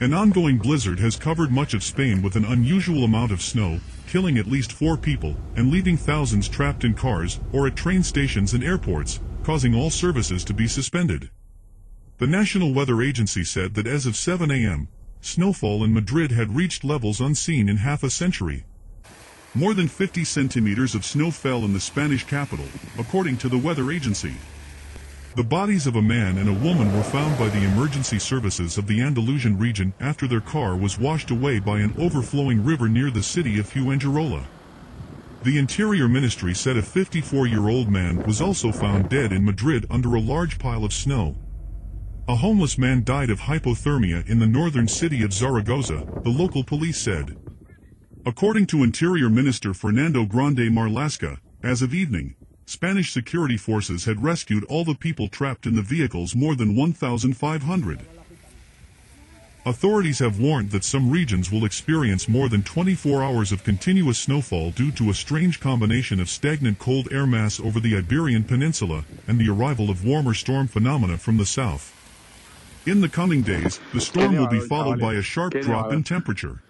An ongoing blizzard has covered much of Spain with an unusual amount of snow, killing at least four people, and leaving thousands trapped in cars or at train stations and airports, causing all services to be suspended. The National Weather Agency said that as of 7 a.m., snowfall in Madrid had reached levels unseen in half a century. More than 50 centimeters of snow fell in the Spanish capital, according to the weather agency. The bodies of a man and a woman were found by the emergency services of the Andalusian region after their car was washed away by an overflowing river near the city of Fuengirola. The Interior Ministry said a 54-year-old man was also found dead in Madrid under a large pile of snow. A homeless man died of hypothermia in the northern city of Zaragoza, the local police said. According to Interior Minister Fernando Grande Marlaska, as of evening, Spanish security forces had rescued all the people trapped in the vehicles more than 1,500. Authorities have warned that some regions will experience more than 24 hours of continuous snowfall due to a strange combination of stagnant cold air mass over the Iberian Peninsula and the arrival of warmer storm phenomena from the south. In the coming days, the storm will be followed by a sharp drop in temperature.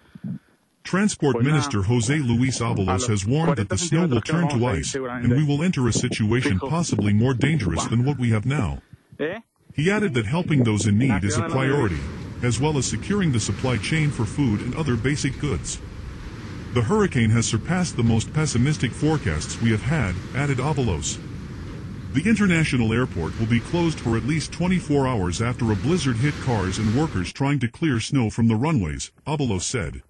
Transport Minister Jose Luis Abalos has warned that the snow will turn to ice, and we will enter a situation possibly more dangerous than what we have now. He added that helping those in need is a priority, as well as securing the supply chain for food and other basic goods. The hurricane has surpassed the most pessimistic forecasts we have had, added Abalos. The international airport will be closed for at least 24 hours after a blizzard hit cars and workers trying to clear snow from the runways, Abalos said.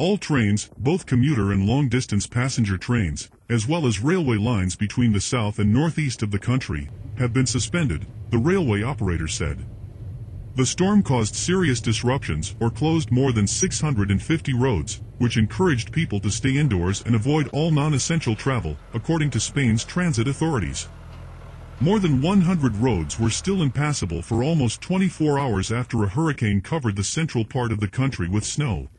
All trains, both commuter and long-distance passenger trains, as well as railway lines between the south and northeast of the country, have been suspended, the railway operator said. The storm caused serious disruptions or closed more than 650 roads, which encouraged people to stay indoors and avoid all non-essential travel, according to Spain's transit authorities. More than 100 roads were still impassable for almost 24 hours after a hurricane covered the central part of the country with snow.